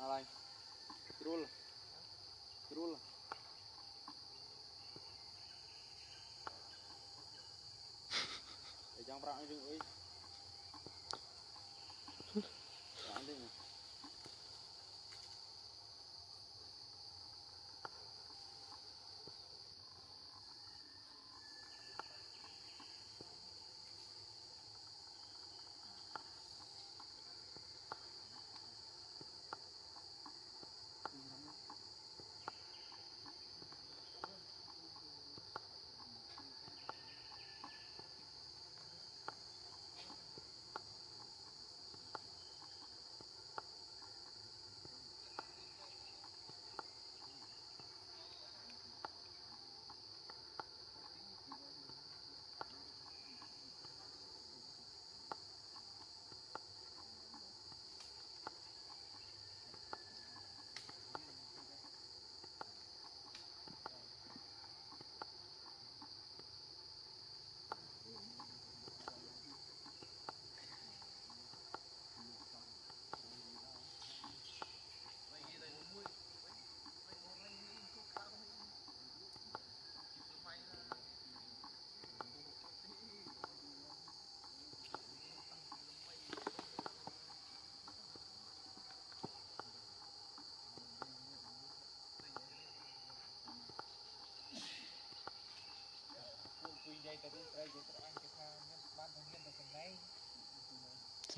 ណាឡើយស្រួលស្រួល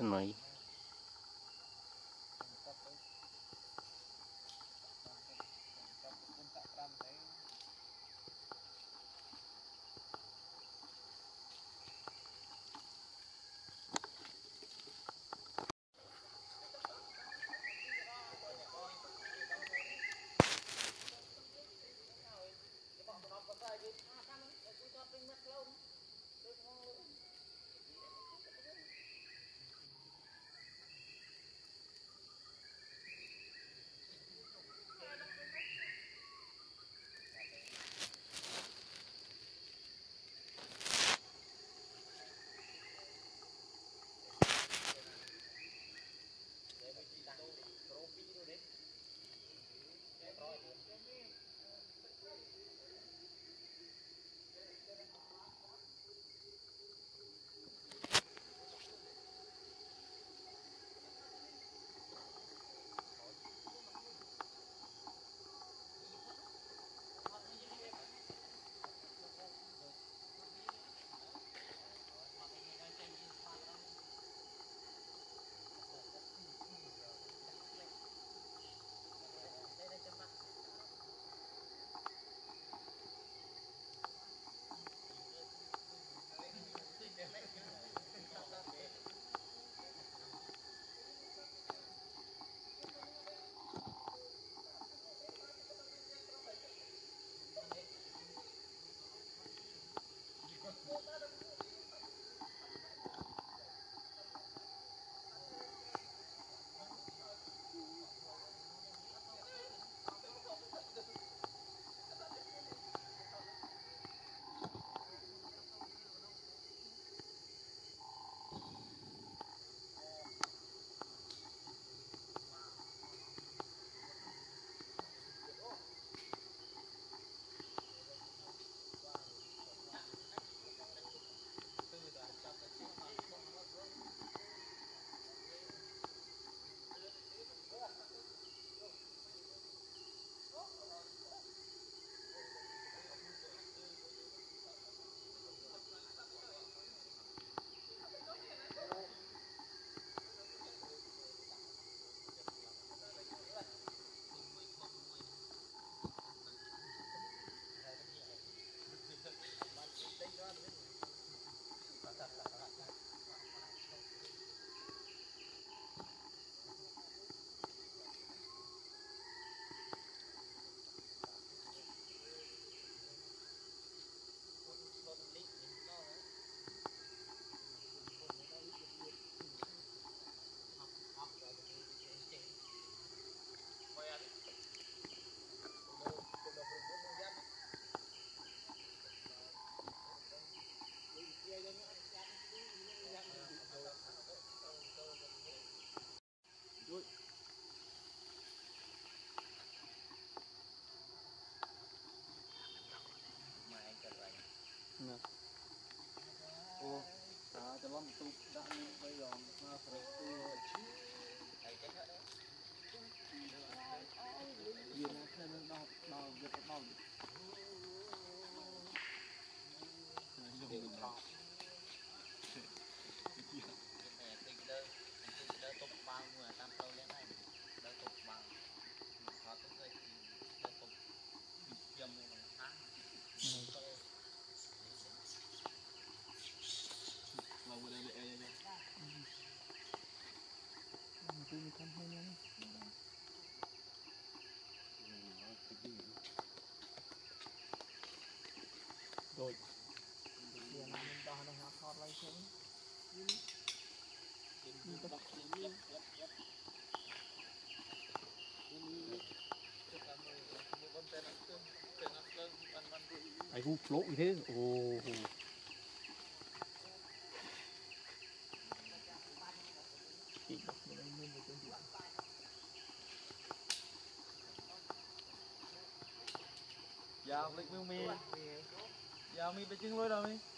ценой. ទុកដាក់នៅបីរងមកប្រទូឲ្យឈឺហើយគេថាយើងណាខ្លះនឹងដល់ដល់យកដល់ដូចវាណាមិនដោះនេះអត់ថតឡើយទេនេះទៅដោះគ្នានេះไอ้หูโผล่อีกทีโอ้โหอีกมันมึนไปจนถึง Yeah, lick me, me. Giờ mi bị chân lối rồi me.